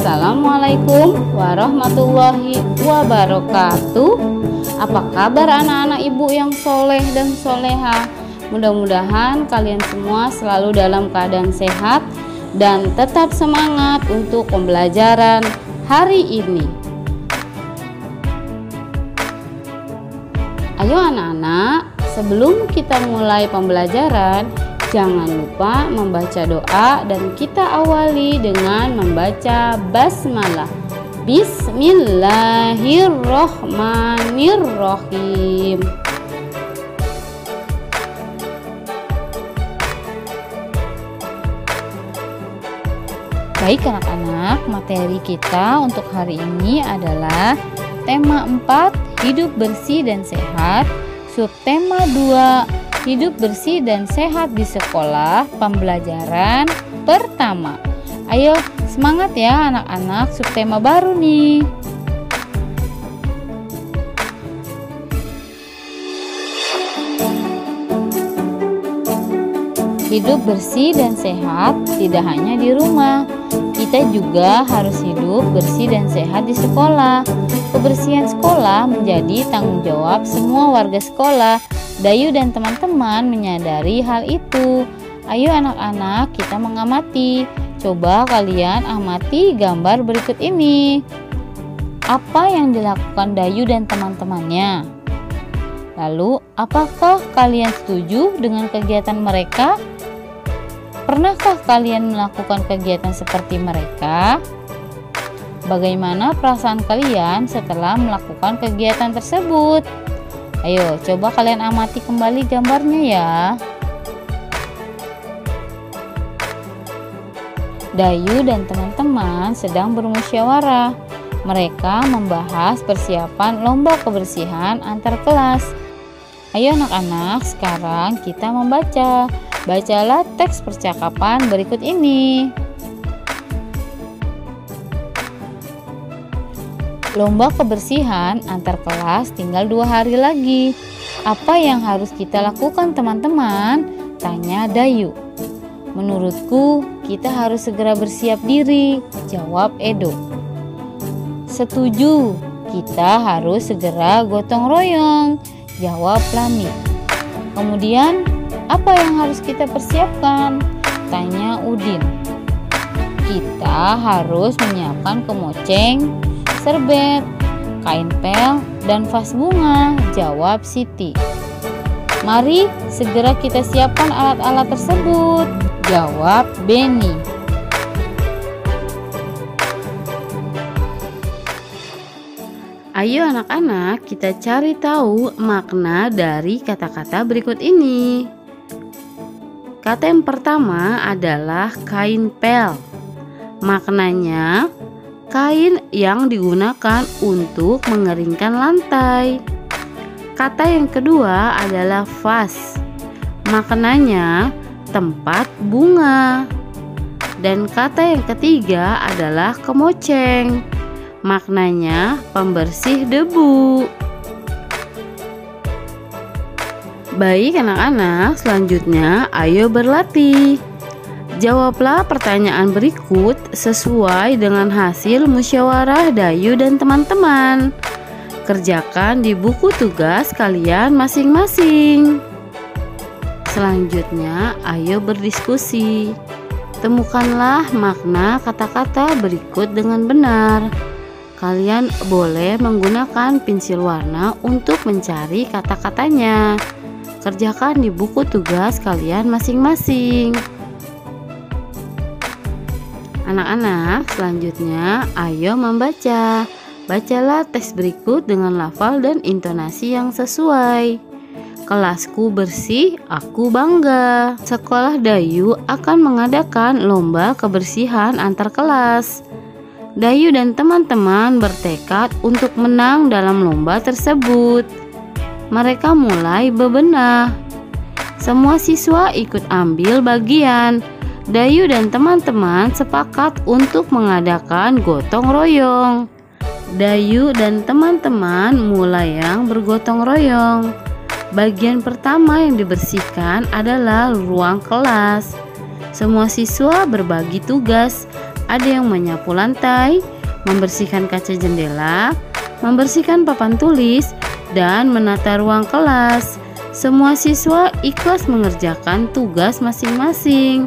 Assalamualaikum warahmatullahi wabarakatuh. Apa kabar anak-anak ibu yang soleh dan soleha? Mudah-mudahan kalian semua selalu dalam keadaan sehat Dan tetap semangat untuk pembelajaran hari ini. Ayo anak-anak, sebelum kita mulai pembelajaran Jangan lupa membaca doa dan kita awali dengan membaca basmalah. Bismillahirrohmanirrohim. Baik anak-anak, materi kita untuk hari ini adalah tema 4 hidup bersih dan sehat, subtema 2 hidup bersih dan sehat di sekolah pembelajaran pertama. Ayo semangat ya anak-anak subtema baru nih. Hidup bersih dan sehat tidak hanya di rumah, kita juga harus hidup bersih dan sehat di sekolah. Kebersihan sekolah menjadi tanggung jawab semua warga sekolah Dayu dan teman-teman menyadari hal itu. Ayo anak-anak kita mengamati. Coba kalian amati gambar berikut ini. Apa yang dilakukan Dayu dan teman-temannya? Lalu, apakah kalian setuju dengan kegiatan mereka? Pernahkah kalian melakukan kegiatan seperti mereka? Bagaimana perasaan kalian setelah melakukan kegiatan tersebut? Ayo, coba kalian amati kembali gambarnya ya. Dayu dan teman-teman sedang bermusyawarah. Mereka membahas persiapan lomba kebersihan antar kelas. Ayo anak-anak, sekarang kita membaca. Bacalah teks percakapan berikut ini. Lomba kebersihan antar kelas tinggal dua hari lagi. Apa yang harus kita lakukan teman-teman? Tanya Dayu. Menurutku kita harus segera bersiap diri, jawab Edo. Setuju, kita harus segera gotong royong, jawab Lami. Kemudian, apa yang harus kita persiapkan? Tanya Udin. Kita harus menyiapkan kemoceng, serbet, kain pel, dan vas bunga, jawab Siti. Mari segera kita siapkan alat-alat tersebut, jawab Benny. Ayo anak-anak kita cari tahu makna dari kata-kata berikut ini. Kata yang pertama adalah kain pel. Maknanya kain yang digunakan untuk mengeringkan lantai. Kata yang kedua adalah vas. Maknanya tempat bunga. Dan kata yang ketiga adalah kemoceng. Maknanya pembersih debu. Baik anak-anak, selanjutnya ayo berlatih. Jawablah pertanyaan berikut sesuai dengan hasil musyawarah Dayu dan teman-teman. Kerjakan di buku tugas kalian masing-masing. Selanjutnya, ayo berdiskusi. Temukanlah makna kata-kata berikut dengan benar. Kalian boleh menggunakan pensil warna untuk mencari kata-katanya. Kerjakan di buku tugas kalian masing-masing. Anak-anak, selanjutnya ayo membaca. Bacalah teks berikut dengan lafal dan intonasi yang sesuai. Kelasku bersih, aku bangga. Sekolah Dayu akan mengadakan lomba kebersihan antar kelas. Dayu dan teman-teman bertekad untuk menang dalam lomba tersebut. Mereka mulai bebenah. Semua siswa ikut ambil bagian Dayu dan teman-teman sepakat untuk mengadakan gotong royong. Dayu dan teman-teman mulai yang bergotong royong. Bagian pertama yang dibersihkan adalah ruang kelas. Semua siswa berbagi tugas. Ada yang menyapu lantai, membersihkan kaca jendela, membersihkan papan tulis, dan menata ruang kelas. Semua siswa ikhlas mengerjakan tugas masing-masing.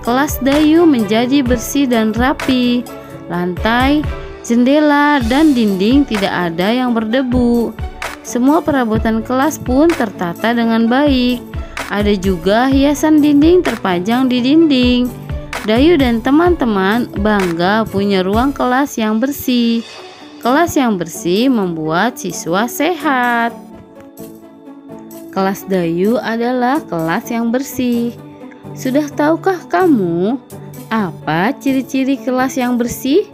Kelas Dayu menjadi bersih dan rapi. Lantai, jendela, dan dinding tidak ada yang berdebu. Semua perabotan kelas pun tertata dengan baik. Ada juga hiasan dinding terpajang di dinding. Dayu dan teman-teman bangga punya ruang kelas yang bersih. Kelas yang bersih membuat siswa sehat. Kelas Dayu adalah kelas yang bersih. Sudah tahukah kamu apa ciri-ciri kelas yang bersih?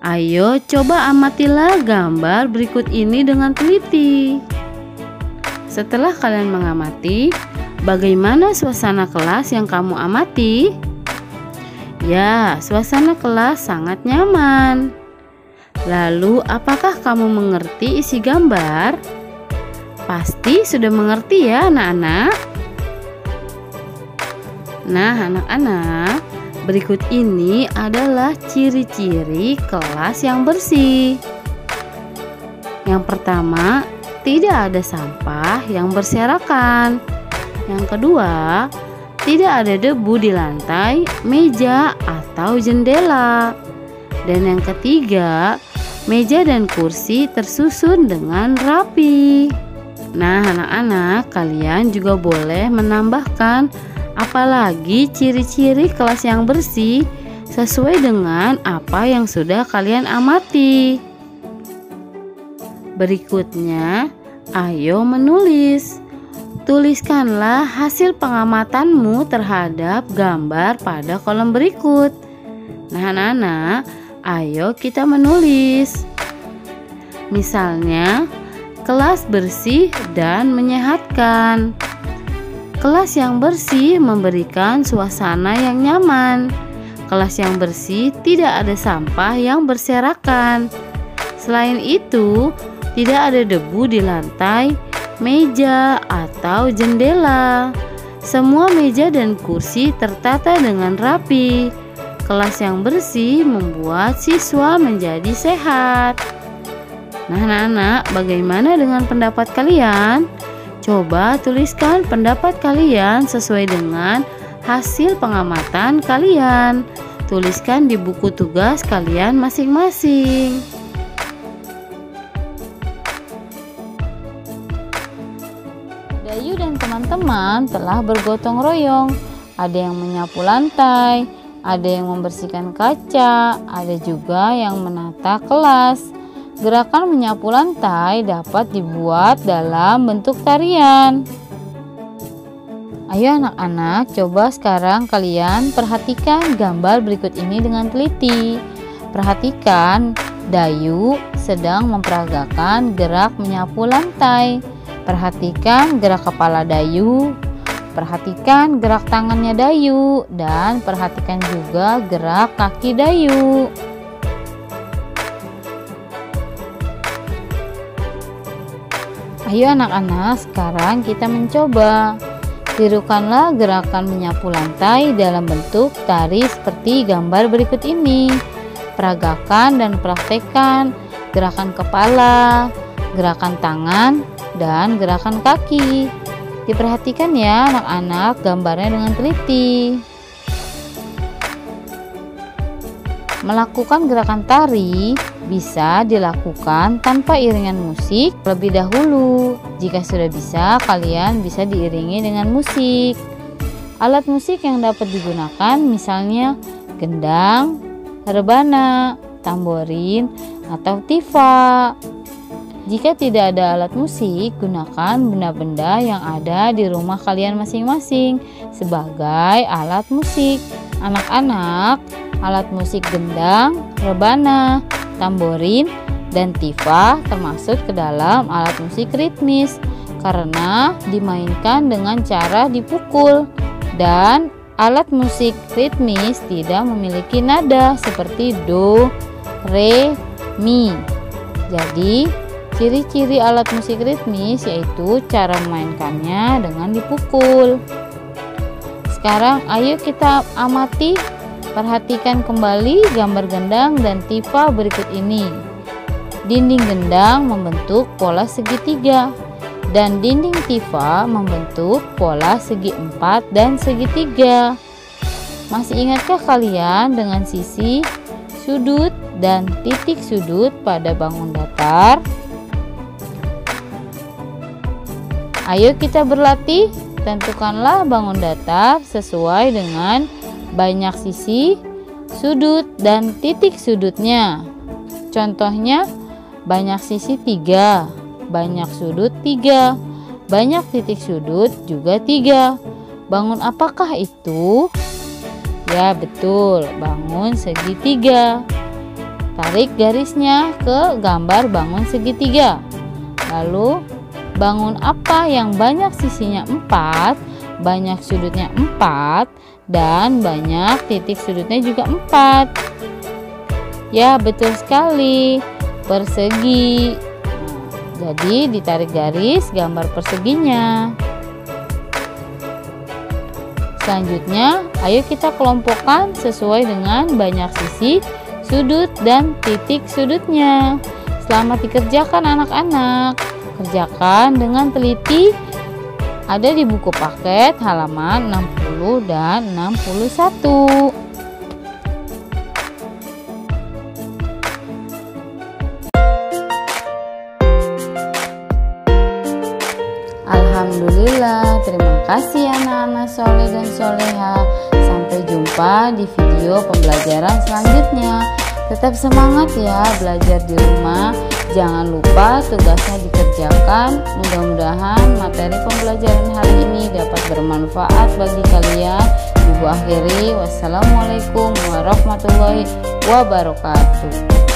Ayo coba amatilah gambar berikut ini dengan teliti. Setelah kalian mengamati, bagaimana suasana kelas yang kamu amati? Ya, suasana kelas sangat nyaman. Lalu, apakah kamu mengerti isi gambar? Pasti sudah mengerti ya, anak-anak. Nah, anak-anak, berikut ini adalah ciri-ciri kelas yang bersih. Yang pertama, tidak ada sampah yang berserakan. Yang kedua, tidak ada debu di lantai, meja, atau jendela. Dan yang ketiga, Meja dan kursi tersusun dengan rapi. Nah, anak-anak, kalian juga boleh menambahkan apalagi ciri-ciri kelas yang bersih sesuai dengan apa yang sudah kalian amati. Berikutnya, ayo menulis. Tuliskanlah hasil pengamatanmu terhadap gambar pada kolom berikut. Nah, anak-anak, Ayo kita menulis. Misalnya, kelas bersih dan menyehatkan. Kelas yang bersih memberikan suasana yang nyaman. Kelas yang bersih tidak ada sampah yang berserakan. Selain itu, tidak ada debu di lantai, meja, atau jendela. Semua meja dan kursi tertata dengan rapi. Kelas yang bersih membuat siswa menjadi sehat. Nah, anak-anak, bagaimana dengan pendapat kalian? Coba tuliskan pendapat kalian sesuai dengan hasil pengamatan kalian. Tuliskan di buku tugas kalian masing-masing. Dayu dan teman-teman telah bergotong royong. Ada yang menyapu lantai, ada yang membersihkan kaca, ada juga yang menata kelas. Gerakan menyapu lantai dapat dibuat dalam bentuk tarian. Ayo anak-anak, coba sekarang kalian perhatikan gambar berikut ini dengan teliti. Perhatikan, Dayu sedang memperagakan gerak menyapu lantai. Perhatikan gerak kepala Dayu, Perhatikan gerak tangannya Dayu dan perhatikan juga gerak kaki Dayu. Ayo anak-anak, sekarang kita mencoba. Tirukanlah gerakan menyapu lantai dalam bentuk tari seperti gambar berikut ini. Peragakan dan praktekkan gerakan kepala, gerakan tangan, dan gerakan kaki. Diperhatikan ya anak-anak gambarnya dengan teliti. Melakukan gerakan tari bisa dilakukan tanpa iringan musik lebih dahulu. Jika sudah bisa, kalian bisa diiringi dengan musik. Alat musik yang dapat digunakan misalnya gendang, rebana, tamborin, atau tifa. Jika tidak ada alat musik, gunakan benda-benda yang ada di rumah kalian masing-masing sebagai alat musik. Anak-anak, alat musik gendang, rebana, tamborin, dan tifa termasuk ke dalam alat musik ritmis karena dimainkan dengan cara dipukul dan alat musik ritmis tidak memiliki nada seperti do, re, mi. Jadi, Ciri-ciri alat musik ritmis yaitu cara memainkannya dengan dipukul. Sekarang ayo kita amati Perhatikan kembali gambar gendang dan tifa berikut ini. Dinding gendang membentuk pola segitiga dan dinding tifa membentuk pola segi empat dan segitiga. Masih ingatkah kalian dengan sisi, sudut, dan titik sudut pada bangun datar? Ayo kita berlatih, tentukanlah bangun datar sesuai dengan banyak sisi, sudut, dan titik sudutnya. Contohnya, banyak sisi tiga, banyak sudut tiga, banyak titik sudut juga tiga. Bangun apakah itu? Ya betul, bangun segitiga. Tarik garisnya ke gambar bangun segitiga. Lalu bangun apa yang banyak sisinya empat, banyak sudutnya empat, dan banyak titik sudutnya juga empat. Ya, betul sekali. Persegi. Jadi, ditarik garis gambar perseginya. Selanjutnya, ayo kita kelompokkan sesuai dengan banyak sisi, sudut, dan titik sudutnya. Selamat dikerjakan anak-anak. Kerjakan dengan teliti ada di buku paket halaman 60 dan 61. Alhamdulillah, terima kasih anak-anak soleh dan soleha. Sampai jumpa di video pembelajaran selanjutnya. Tetap semangat ya belajar di rumah. Jangan lupa tugasnya dikerjakan. Mudah-mudahan materi pembelajaran hari ini dapat bermanfaat bagi kalian. Ibu akhiri, wassalamualaikum warahmatullahi wabarakatuh.